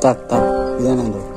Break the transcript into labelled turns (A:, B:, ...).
A: Tap, tap, bien